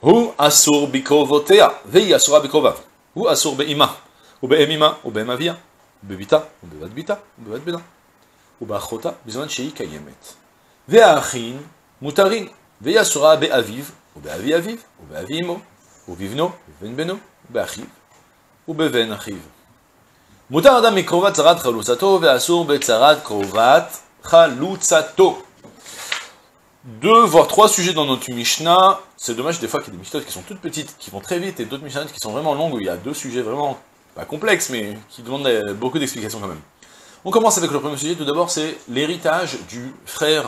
הוא אסור בקרובותיה, והיא אסורה בקרוביו. הוא אסור באמה, ובאם אמה, ובאם אביה, ובביתה, ובבת ביתה, ובבת בנה, ובאחותה, בזמן שהיא קיימת. והאחים מותרים, והיא אסורה באביו, ובאבי אביו, ובאבי אמו, ובבנו, ובבן בנו, ובאחיו, ובבן אחיו. מותר אדם מקרובת צרת חלוצתו, ואסור בצרת קרובת חלוצתו. deux, voire trois sujets dans notre Mishnah. C'est dommage des fois qu'il y a des Mishnahs qui sont toutes petites, qui vont très vite, et d'autres Mishnahs qui sont vraiment longues, où il y a deux sujets vraiment, pas complexes, mais qui demandent euh, beaucoup d'explications quand même. On commence avec le premier sujet, tout d'abord, c'est l'héritage du frère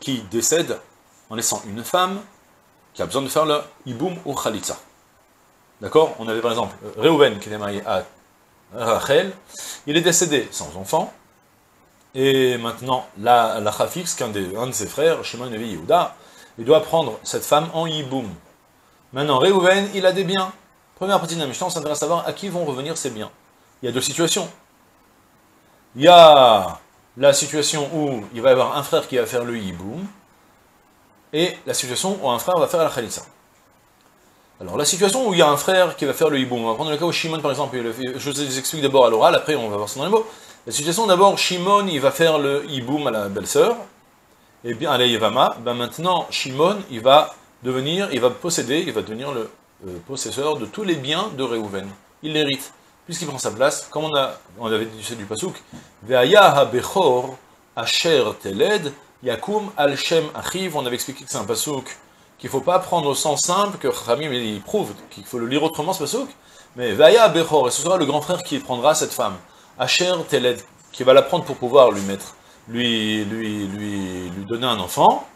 qui décède en laissant une femme qui a besoin de faire le hiboum ou khalitza. D'accord? On avait par exemple Reuven qui était marié à Rachel, il est décédé sans enfant, et maintenant, la, la Khafix, qu'un un de ses frères, Shimon Nevi Yehuda, il doit prendre cette femme en hiboum. Maintenant, Reuven, il a des biens. Première partie de la Mishnah, on s'intéresse à savoir à qui vont revenir ces biens. Il y a deux situations. Il y a la situation où il va y avoir un frère qui va faire le hiboum, et la situation où un frère va faire la khalitza. Alors, la situation où il y a un frère qui va faire le hiboum, on va prendre le cas où Shimon, par exemple, je vous explique d'abord à l'oral, après on va voir ça dans les mots. La situation d'abord, Shimon, il va faire le hiboum à la belle-sœur, et bien à la Yevama, ben maintenant, Shimon, il va devenir, il va posséder, il va devenir le possesseur de tous les biens de Reuven. Il l'hérite, puisqu'il prend sa place, comme on, avait dit du pasouk, Ve'aya ha-bechor asher teled yakum al-shem achiv, on avait expliqué que c'est un pasouk qu'il ne faut pas prendre au sens simple, que Khamim il prouve qu'il faut le lire autrement ce pasouk, mais Ve'aya bechor, et ce sera le grand frère qui prendra cette femme. Asher Teled, qui va la prendre pour pouvoir lui mettre, lui, lui, lui, lui donner un enfant.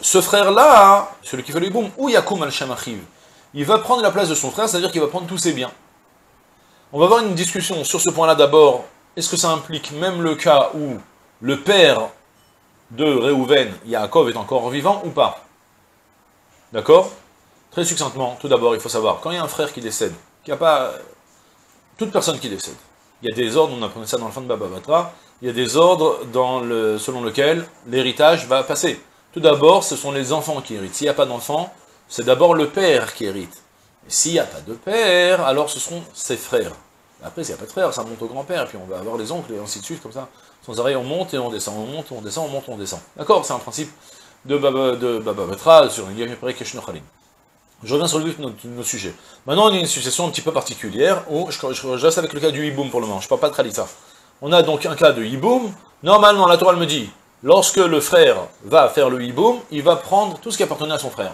Ce frère-là, celui qui fait le boum, ou Yakum al Shamachiv, il va prendre la place de son frère, c'est-à-dire qu'il va prendre tous ses biens. On va avoir une discussion sur ce point-là d'abord. Est-ce que ça implique même le cas où le père de Réhouven, Yaakov, est encore vivant ou pas? D'accord? Très succinctement, tout d'abord, il faut savoir, quand il y a un frère qui décède, qu'il n'y a pas... Toute personne qui décède, il y a des ordres, on apprenait ça dans le fin de Baba Batra, il y a des ordres selon lesquels l'héritage va passer. Tout d'abord, ce sont les enfants qui héritent. S'il n'y a pas d'enfants, c'est d'abord le père qui hérite. S'il n'y a pas de père, alors ce seront ses frères. Après, s'il n'y a pas de frère, ça monte au grand-père, puis on va avoir les oncles, et ainsi de suite, comme ça. Sans arrêt, on monte et on descend, on monte, on descend, on monte, on descend. D'accord? C'est un principe de Baba, de Baba Batra sur une je reviens sur le but de nos, sujets. Maintenant, on a une situation un petit peu particulière, où je, je, reste avec le cas du hiboum pour le moment, je ne parle pas de Khalitza. On a donc un cas de hiboum. Normalement, la Torah me dit, lorsque le frère va faire le hiboum, il va prendre tout ce qui appartenait à son frère.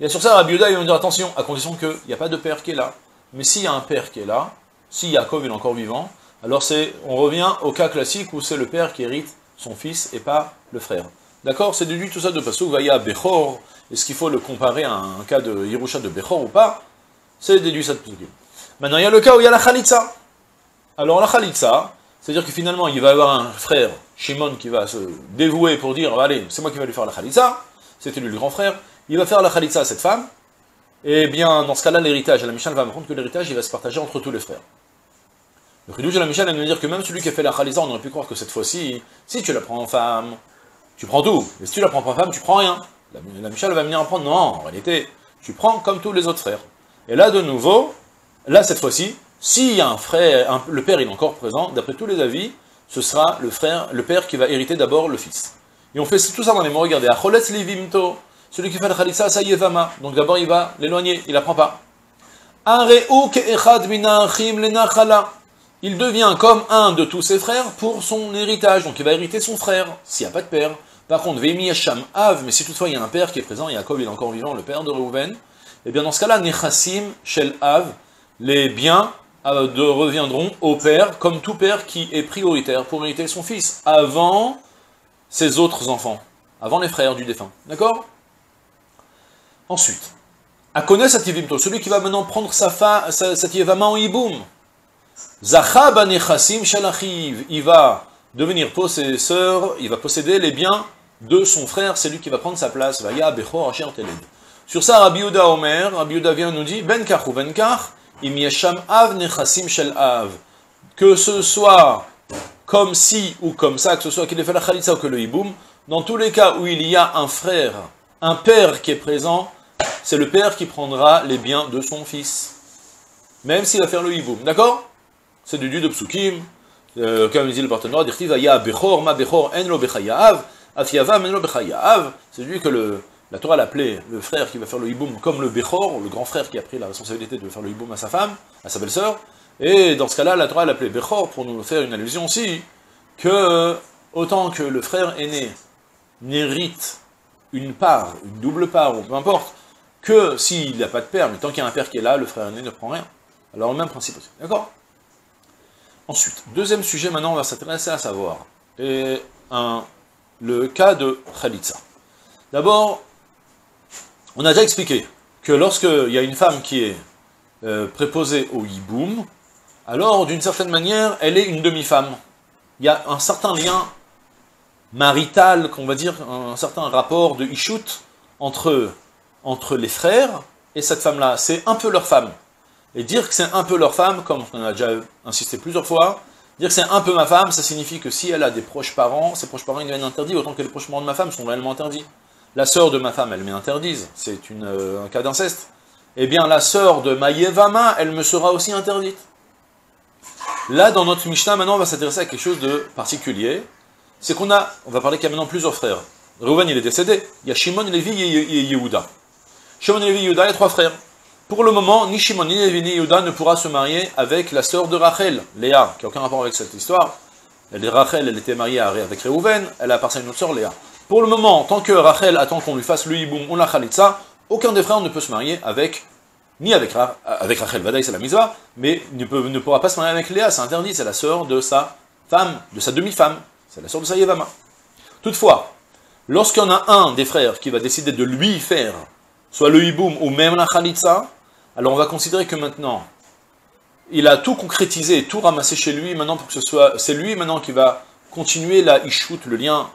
Et sur ça, Rabbi Yehuda, il va dire, attention, à condition qu'il n'y a pas de père qui est là. Mais s'il y a un père qui est là, si Yaakov est encore vivant, alors c'est, on revient au cas classique où c'est le père qui hérite son fils et pas le frère. D'accord? C'est déduit tout ça de Pasuk, Vaya Bechor, est-ce qu'il faut le comparer à un cas de Yerusha de Bechor ou pas? C'est déduit ça de Psukim. Maintenant, il y a le cas où il y a la Khalitza. Alors la Khalitza, c'est-à-dire que finalement, il va y avoir un frère, Shimon, qui va se dévouer pour dire, allez, c'est moi qui vais lui faire la Khalitza, c'était lui le grand frère, il va faire la Khalitza à cette femme, et bien, dans ce cas-là, l'héritage, la Michal va me rendre que l'héritage, il va se partager entre tous les frères. Le Khidouj la Michal, elle nous dire que même celui qui a fait la Khalitza, on aurait pu croire que cette fois-ci, si tu la prends en femme, tu prends tout, mais si tu la prends pas en femme, tu prends rien. La, Michal va venir en prendre, non, en réalité, tu prends comme tous les autres frères. Et là, de nouveau, là, cette fois-ci, s'il y a un frère, le père est encore présent, d'après tous les avis, ce sera le frère, le père qui va hériter d'abord le fils. Et on fait tout ça dans les mots, regardez, Levimto, celui qui fait le Khalitsa, ça y est, Vama. Donc d'abord, il va l'éloigner, il apprend pas. Il devient comme un de tous ses frères pour son héritage, donc il va hériter son frère, s'il n'y a pas de père. Par contre, Vemi Hasham Av, mais si toutefois il y a un père qui est présent, Yaakov est encore vivant, le père de Reuven, et bien dans ce cas-là, Nechassim Shel Av, les biens euh, reviendront au père, comme tout père qui est prioritaire pour hériter son fils, avant ses autres enfants, avant les frères du défunt. D'accord Ensuite, Akones ativimto, celui qui va maintenant prendre sa femme, sa, sa en hiboum. Zachab anechasim shalachiv, il va devenir possesseur, il va posséder les biens de son frère, c'est lui qui va prendre sa place. Sur ça, Rabbi Omer, Rabbi vient nous dit, ben ou ben kach, av shel av. Que ce soit comme si ou comme ça, que ce soit qu'il ait fait la khalitsa ou que le hiboum, dans tous les cas où il y a un frère, un père qui est présent, c'est le père qui prendra les biens de son fils. Même s'il va faire le hiboum. D'accord? C'est du dieu de psukim. Euh, comme dit le partenaire. C'est lui que la Torah l'appelait le frère qui va faire le hiboum comme le bechor, le grand frère qui a pris la responsabilité de faire le hiboum à sa femme, à sa belle-sœur. Et dans ce cas-là, la Torah l'appelait bechor pour nous faire une allusion aussi que autant que le frère aîné n'hérite une part, une double part, ou peu importe, que s'il n'a pas de père, mais tant qu'il y a un père qui est là, le frère aîné ne prend rien. Alors le même principe aussi. D'accord? Ensuite, deuxième sujet, maintenant on va s'intéresser à savoir, et le cas de Khalitsa. D'abord, on a déjà expliqué que lorsqu'il y a une femme qui est euh, préposée au hiboum, alors d'une certaine manière, elle est une demi-femme. Il y a un certain lien marital, qu'on va dire, un certain rapport de ishut entre entre les frères et cette femme-là. C'est un peu leur femme. Et dire que c'est un peu leur femme, comme on a déjà insisté plusieurs fois, dire que c'est un peu ma femme, ça signifie que si elle a des proches parents, ses proches parents ils deviennent interdits, autant que les proches parents de ma femme sont réellement interdits. La sœur de ma femme, elle m'est interdite, c'est euh, un cas d'inceste. Eh bien, la sœur de ma Yevama, elle me sera aussi interdite. Là, dans notre Mishnah, maintenant, on va s'intéresser à quelque chose de particulier. C'est qu'on a, on va parler qu'il y a maintenant plusieurs frères. Reuven, il est décédé. Il y a Shimon, Lévi et Yehuda. Shimon, Levi et Yehuda, il y a trois frères. Pour le moment, ni Shimon, ni Yehuda ne pourra se marier avec la sœur de Rachel, Léa, qui n'a aucun rapport avec cette histoire. Elle est Rachel, elle était mariée avec Réhouven, elle appartient à une autre sœur, Léa. Pour le moment, tant que Rachel attend qu'on lui fasse le hiboum, on la khalitza, aucun des frères ne peut se marier avec, ni avec, avec Rachel, Vadaï c'est la mitzvah, mais ne, peut, ne pourra pas se marier avec Léa, c'est interdit, c'est la sœur de sa femme, de sa demi-femme, c'est la sœur de sa Yevama. Toutefois, lorsqu'il y en a un des frères qui va décider de lui faire soit le hiboum ou même la khalitza, alors on va considérer que maintenant, il a tout concrétisé, tout ramassé chez lui, maintenant pour que ce soit, c'est lui maintenant qui va continuer la ishut, le lien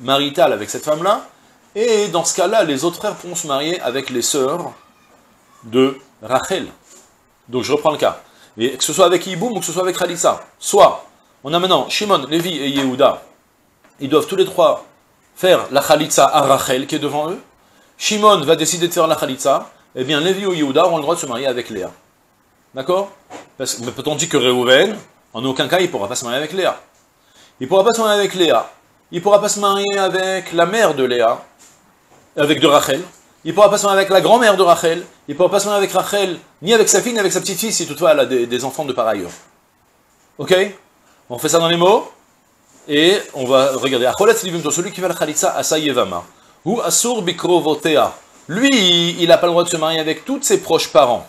marital avec cette femme-là, et dans ce cas-là, les autres frères pourront se marier avec les sœurs de Rachel. Donc je reprends le cas. Que ce soit avec Hiboum ou que ce soit avec Khalitsa. Soit, on a maintenant Shimon, Lévi et Yehuda, ils doivent tous les trois faire la Khalitsa à Rachel qui est devant eux, Shimon va décider de faire la Khalitsa, eh bien Lévi ou Yehuda auront le droit de se marier avec Léa. D'accord? Mais peut-on dire que Réhouven, en aucun cas, il ne pourra pas se marier avec Léa. Il ne pourra pas se marier avec Léa. Il ne pourra pas se marier avec la mère de Léa, avec de Rachel. Il ne pourra pas se marier avec la grand-mère de Rachel. Il ne pourra pas se marier avec Rachel, ni avec sa fille, ni avec sa petite-fille, si toutefois elle a des, enfants de par ailleurs. Ok? On fait ça dans les mots. Et on va regarder. Celui qui va la. Lui, il n'a pas le droit de se marier avec tous ses proches parents.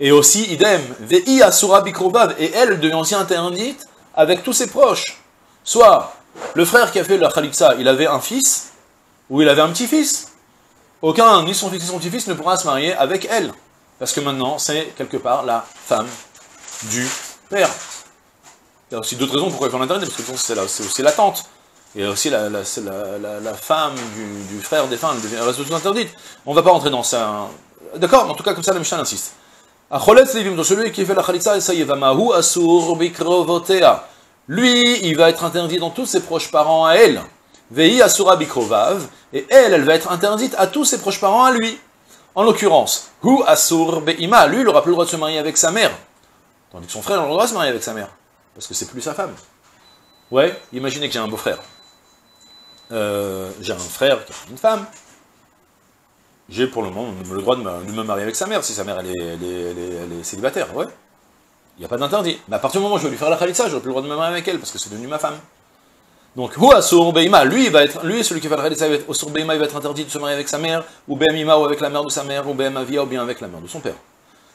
Et aussi, idem, Vei Asura Bikrobav, et elle devient aussi interdite avec tous ses proches. Soit, le frère qui a fait la Khalitsa, il avait un fils, ou il avait un petit-fils. Aucun, ni son fils ni son petit-fils, ne pourra se marier avec elle. Parce que maintenant, c'est quelque part la femme du père. Il y a aussi d'autres raisons pourquoi il faut l'interdire, parce que c'est aussi la tante. Et aussi la, la, la, femme du, frère femmes, elle reste tout interdite. On ne va pas rentrer dans ça. D'accord En tout cas, comme ça, la Mishnah insiste. Celui qui fait la khalitsa, lui, il va être interdit dans tous ses proches parents à elle. Vei asura bikrovav, et elle, elle va être interdite à tous ses proches parents à lui. En l'occurrence, hu asur beima, lui, il n'aura plus le droit de se marier avec sa mère. Tandis que son frère, il aura le droit de se marier avec sa mère. Parce que c'est plus sa femme. Ouais, imaginez que j'ai un beau-frère. Euh, j'ai un frère qui a une femme, j'ai pour le moment le droit de me, marier avec sa mère, si sa mère elle est, célibataire, ouais. Il n'y a pas d'interdit. Mais à partir du moment où je vais lui faire la khalitsa, j'aurai plus le droit de me marier avec elle, parce que c'est devenu ma femme. Donc, lui, il va être, lui, celui qui va la khalitsa, Asur Beima, il va être interdit de se marier avec sa mère, ou Be'amima, ou avec la mère de sa mère, ou Be'amavia, ou bien avec la mère de son père.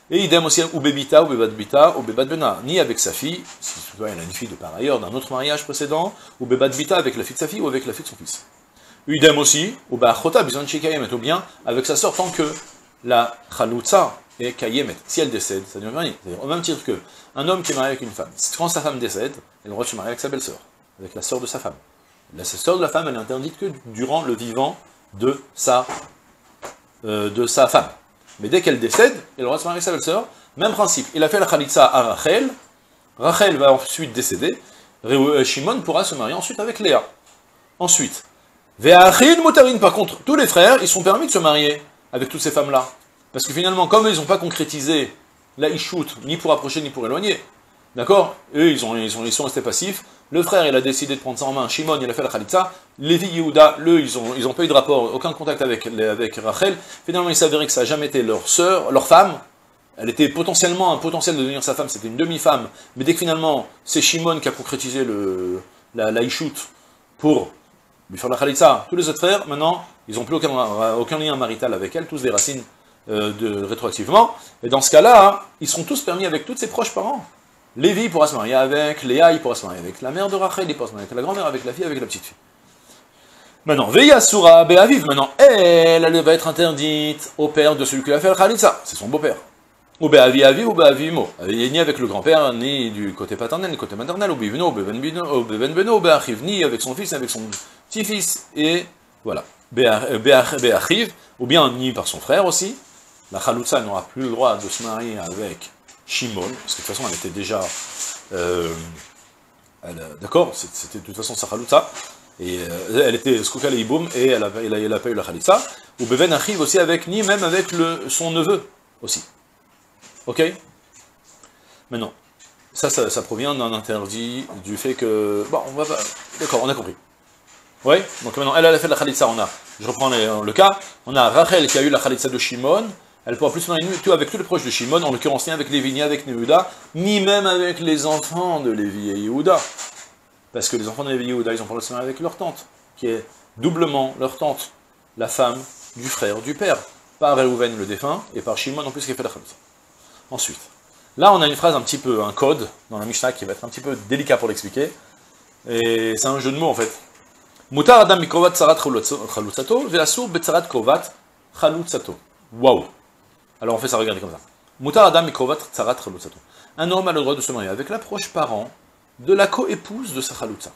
Et idem aussi, ou bébita, ou bébadbita, ou bébadbena, ni avec sa fille, si elle a une fille de par ailleurs, d'un autre mariage précédent, ou bébadbita avec la fille de sa fille, ou avec la fille de son fils. Udem aussi, ou Ba'achota, besoin de ou bien avec sa sœur, tant que la Chalutza est Kayemet. Si elle décède, ça veut rien. C'est-à-dire, au même titre que un homme qui est marié avec une femme, quand sa femme décède, elle doit se marier avec sa belle-sœur, avec la sœur de sa femme. La sœur de la femme, elle est interdite que durant le vivant de sa, euh, de sa femme. Mais dès qu'elle décède, elle doit se marier sa belle-sœur. Même principe. Il a fait la Khalitsa à Rachel. Rachel va ensuite décéder. Euh, Shimon pourra se marier ensuite avec Léa. Ensuite, Ve'achin Motarin, par contre, tous les frères, ils sont permis de se marier avec toutes ces femmes-là. Parce que finalement, comme ils n'ont pas concrétisé la Ishut, ni pour approcher, ni pour éloigner, d'accord Eux, ils, ont, ils, sont restés passifs. Le frère, il a décidé de prendre ça en main. Shimon, il a fait la Khalitsa. Lévi, Yehuda, eux, ils n'ont ils ont pas eu de rapport, aucun contact avec, avec Rachel. Finalement, il s'avérait que ça n'a jamais été leur sœur, leur femme. Elle était potentiellement un potentiel de devenir sa femme, c'était une demi-femme. Mais dès que finalement, c'est Shimon qui a concrétisé la, la pour lui faire la Khalitsa, tous les autres frères, maintenant, ils n'ont plus aucun, aucun lien marital avec elle, tous des racines euh, de, rétroactivement. Et dans ce cas-là, ils seront tous permis avec tous ses proches parents. Lévi pourra se marier avec, Léa, il pourra se marier avec la mère de Rachel, il pourra se marier avec la grand-mère, avec la fille, avec la petite fille. Maintenant, Veyasura Be'aviv, maintenant, elle, elle va être interdite au père de celui qui a fait la Khalitsa, c'est son beau-père. Ou Be'avi Aviv ou Be'avi Mo. Ni avec le grand-père, ni du côté paternel, ni du côté maternel, ou Bivno, ou Ben Beno, ou ni avec son fils, ni avec son petit-fils, et voilà. Be'achiv, ou bien ni par son frère aussi. La Khalitsa n'aura plus le droit de se marier avec Shimon, parce que de toute façon elle était déjà... Euh, D'accord C'était de toute façon sa Khalitsa, et euh, elle était Skoukal et Iboum, et elle n'a pas eu la Khalitsa. Ou Beven arrive aussi avec, ni même avec son neveu, aussi. Ok? Maintenant, ça, ça, provient d'un interdit, du fait que... Bon, on va pas... D'accord, on a compris. Oui Donc maintenant, elle, a fait la Khalitsa, on a... Je reprends le cas. On a Rachel qui a eu la Khalitsa de Shimon, elle pourra plus se marier avec tous les proches de Shimon, en l'occurrence ni avec Lévi, ni avec Yehuda, ni même avec les enfants de Lévi et Yehuda. Parce que les enfants de Lévi et Yehuda, ils ont pas se marier avec leur tante, qui est doublement leur tante, la femme du frère du père, par Reuven le défunt, et par Shimon en plus qui fait la Khamsa. Ensuite, là on a une phrase un petit peu, un code dans la Mishnah qui va être un petit peu délicat pour l'expliquer, et c'est un jeu de mots en fait. Mutar adam mikrovat sarat betzarat kovat chalutzato. Waouh alors on fait ça, regardez comme ça. Mutar Adam Tsarat Un homme a le droit de se marier avec l'approche parent de la coépouse de sa chalutza.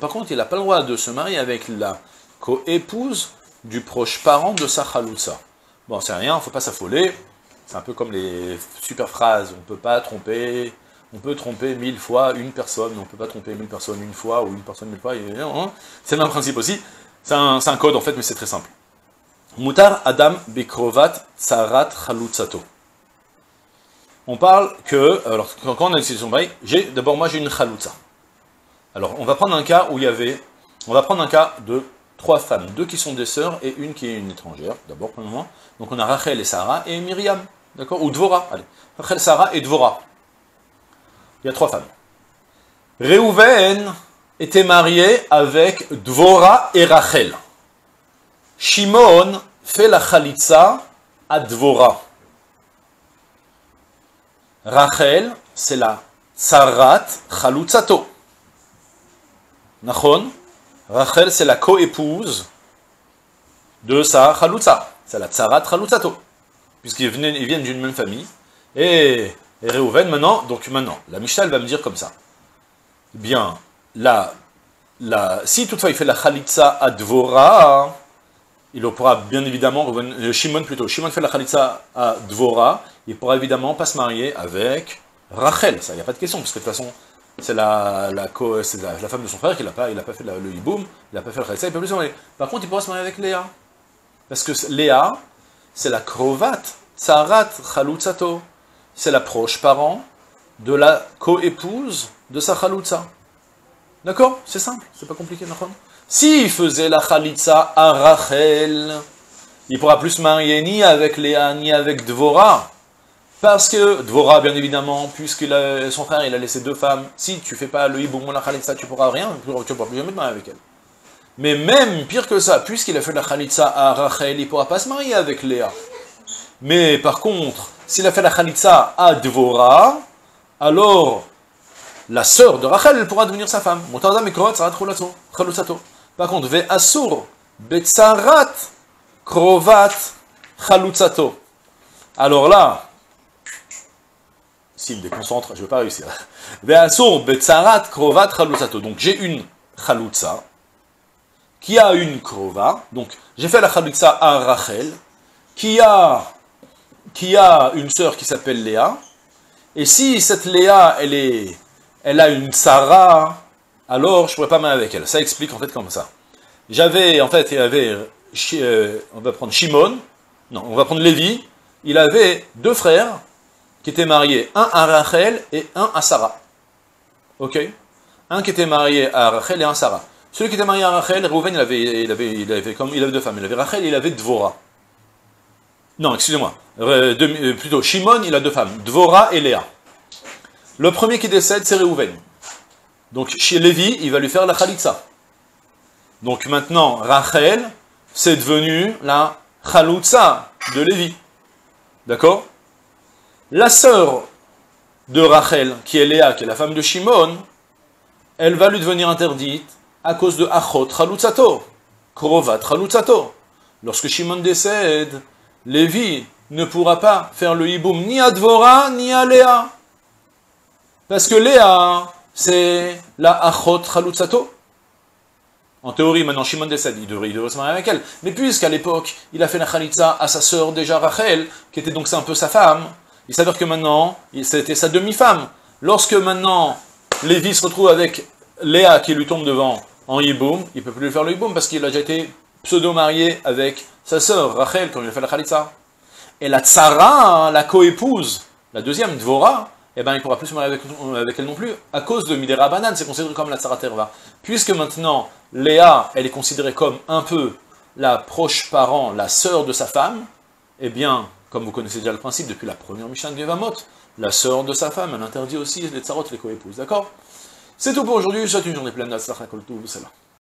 Par contre, il n'a pas le droit de se marier avec la coépouse du proche parent de sa chalutza. Bon, c'est rien, faut pas s'affoler. C'est un peu comme les super phrases. On ne peut pas tromper. On peut tromper mille fois une personne, on ne peut pas tromper mille personnes une fois, ou une personne mille fois. Hein. C'est le même principe aussi. C'est un, code en fait, mais c'est très simple. Mutar Adam Bekrovat Tsarat Chalutzato. On parle que, alors quand on a situation j'ai d'abord moi j'ai une chalutza. Alors on va prendre un cas où il y avait, on va prendre un cas de trois femmes, deux qui sont des sœurs et une qui est une étrangère, d'abord moment. Donc on a Rachel et Sarah et Myriam, d'accord? Ou Dvora, allez. Rachel, Sarah et Dvora. Il y a trois femmes. Réhouven, était marié avec Dvora et Rachel. Shimon fait la chalitza à Dvora. Rachel, c'est la tsarat chalutzato. Nachon, Rachel, c'est la coépouse de sa chalutza. C'est la tsarat chalutzato. Puisqu'ils viennent d'une même famille. Et, et Reuven, maintenant, donc maintenant, la Mishnah, va me dire comme ça. Bien, la, la, si toutefois il fait la Khalitsa à Dvora, il pourra bien évidemment, euh, Shimon plutôt, Shimon fait la Khalitsa à Dvora, il pourra évidemment pas se marier avec Rachel, ça, il n'y a pas de question, parce que de toute façon, c'est la, la, la, femme de son frère qui n'a pas, il a pas fait le hiboum, il n'a pas fait la Khalitsa, il peut plus se marier. Par contre, il pourra se marier avec Léa, parce que Léa, c'est la Krovat, Tsarat Chalutzato, c'est la proche parent de la co-épouse de sa Chalutza. D'accord C'est simple, c'est pas compliqué, d'accord S'il faisait la Khalitsa à Rachel, il pourra plus se marier ni avec Léa, ni avec Dvora. Parce que Dvora, bien évidemment, puisque son frère, il a laissé deux femmes, si tu fais pas le hiboum la Khalitsa, tu pourras rien, tu pourras plus jamais te marier avec elle. Mais même pire que ça, puisqu'il a fait la Khalitsa à Rachel, il pourra pas se marier avec Léa. Mais par contre, s'il a fait la Khalitsa à Dvora, alors la sœur de Rachel, elle pourra devenir sa femme. Par contre, ve asur betsarat krovat chalutzato. Alors là, s'il déconcentre, je ne vais pas réussir. Ve asur betsarat krovat chalutzato. Donc j'ai une chalutza qui a une krova. Donc j'ai fait la chalutza à Rachel, qui a, qui a une sœur qui s'appelle Léa. Et si cette Léa, elle est elle a une Sarah, alors je pourrais pas mal avec elle. Ça explique en fait comme ça. J'avais, en fait, il avait, euh, on va prendre Shimon, non, on va prendre Lévi, il avait deux frères qui étaient mariés, un à Rachel et un à Sarah. Ok? Un qui était marié à Rachel et un à Sarah. Celui qui était marié à Rachel, Reuven, il avait, il avait deux femmes. Il avait Rachel et il avait Dvora. Non, excusez-moi. Euh, euh, plutôt, Shimon, il a deux femmes, Dvora et Léa. Le premier qui décède, c'est Réhouven. Donc chez Lévi, il va lui faire la Khalitsa. Donc maintenant, Rachel, c'est devenu la Khaloutsa de Lévi. D'accord? La sœur de Rachel, qui est Léa, qui est la femme de Shimon, elle va lui devenir interdite à cause de Achot Khalutzato, Krovat Khalutzato. Lorsque Shimon décède, Lévi ne pourra pas faire le hiboum ni à Dvora ni à Léa. Parce que Léa, c'est la Achot Chalutzato. En théorie, maintenant, Shimon décède, il devrait, se marier avec elle. Mais puisqu'à l'époque, il a fait la Khalitza à sa sœur déjà Rachel, qui était donc un peu sa femme, il s'avère que maintenant, c'était sa demi-femme. Lorsque maintenant, Lévi se retrouve avec Léa qui lui tombe devant en Yiboum, il peut plus lui faire le Yiboum parce qu'il a déjà été pseudo-marié avec sa sœur Rachel quand il a fait la Khalitza. Et la Tsara, la coépouse, la deuxième, Dvora, eh ben, il ne pourra plus se marier avec, elle non plus, à cause de Midera Banan, c'est considéré comme la Tsaraterva. Puisque maintenant, Léa, elle est considérée comme un peu la proche parent, la sœur de sa femme, eh bien, comme vous connaissez déjà le principe depuis la première Mishnah de Yevamot, la sœur de sa femme, elle interdit aussi les tsarot, les coépouses, d'accord? C'est tout pour aujourd'hui, je souhaite une journée pleine de c'est là.